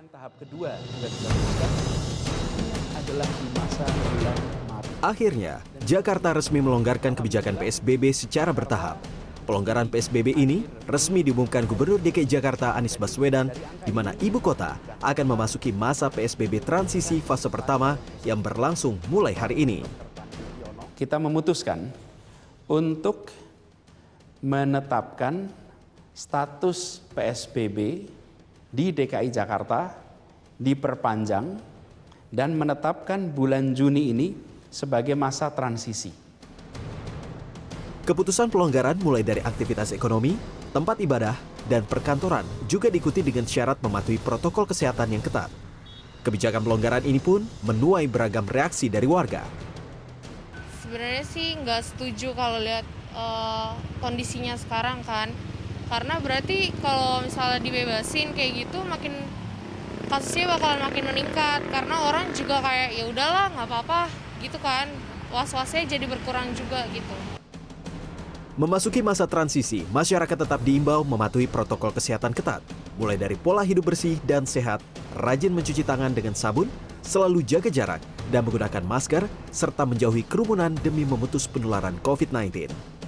Dan tahap kedua juga diteruskan adalah di masa bulan Maret. Akhirnya, Jakarta resmi melonggarkan kebijakan PSBB secara bertahap. Pelonggaran PSBB ini resmi diumumkan Gubernur DKI Jakarta Anies Baswedan, di mana ibu kota akan memasuki masa PSBB transisi fase pertama yang berlangsung mulai hari ini. Kita memutuskan untuk menetapkan status PSBB di DKI Jakarta diperpanjang dan menetapkan bulan Juni ini sebagai masa transisi. Keputusan pelonggaran mulai dari aktivitas ekonomi, tempat ibadah, dan perkantoran juga diikuti dengan syarat mematuhi protokol kesehatan yang ketat. Kebijakan pelonggaran ini pun menuai beragam reaksi dari warga. Sebenarnya sih nggak setuju kalau lihat uh, kondisinya sekarang kan, karena berarti kalau misalnya dibebasin kayak gitu makin kasusnya bakalan makin meningkat karena orang juga kayak ya udahlah nggak apa-apa gitu kan was-wasnya jadi berkurang juga gitu. Memasuki masa transisi, masyarakat tetap diimbau mematuhi protokol kesehatan ketat, mulai dari pola hidup bersih dan sehat, rajin mencuci tangan dengan sabun, selalu jaga jarak, dan menggunakan masker, serta menjauhi kerumunan demi memutus penularan COVID-19.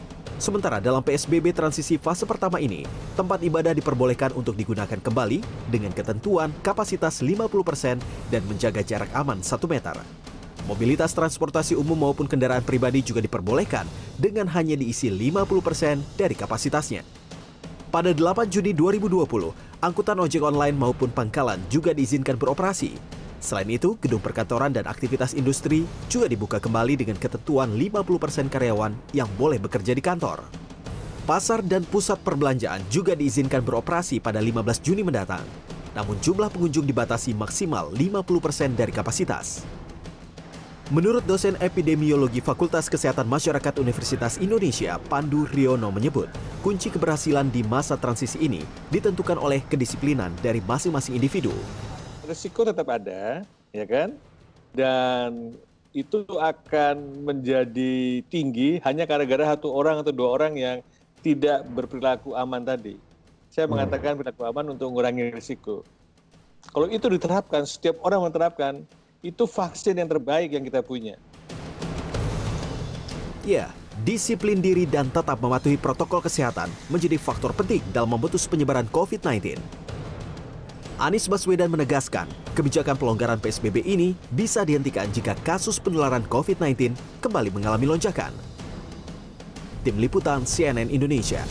Sementara dalam PSBB transisi fase pertama ini, tempat ibadah diperbolehkan untuk digunakan kembali dengan ketentuan kapasitas 50% dan menjaga jarak aman 1 meter. Mobilitas transportasi umum maupun kendaraan pribadi juga diperbolehkan dengan hanya diisi 50% dari kapasitasnya. Pada 8 Juni 2020, angkutan ojek online maupun pangkalan juga diizinkan beroperasi. Selain itu, gedung perkantoran dan aktivitas industri juga dibuka kembali dengan ketentuan 50% karyawan yang boleh bekerja di kantor. Pasar dan pusat perbelanjaan juga diizinkan beroperasi pada 15 Juni mendatang. Namun jumlah pengunjung dibatasi maksimal 50% dari kapasitas. Menurut dosen epidemiologi Fakultas Kesehatan Masyarakat Universitas Indonesia, Pandu Riono menyebut, kunci keberhasilan di masa transisi ini ditentukan oleh kedisiplinan dari masing-masing individu. Risiko tetap ada, ya kan? Dan itu akan menjadi tinggi hanya gara-gara satu orang atau dua orang yang tidak berperilaku aman tadi. Saya mengatakan perilaku aman untuk mengurangi risiko. Kalau itu diterapkan, setiap orang menerapkan, itu vaksin yang terbaik yang kita punya. Ya, disiplin diri dan tetap mematuhi protokol kesehatan menjadi faktor penting dalam memutus penyebaran COVID-19. Anies Baswedan menegaskan, kebijakan pelonggaran PSBB ini bisa dihentikan jika kasus penularan COVID-19 kembali mengalami lonjakan. Tim Liputan CNN Indonesia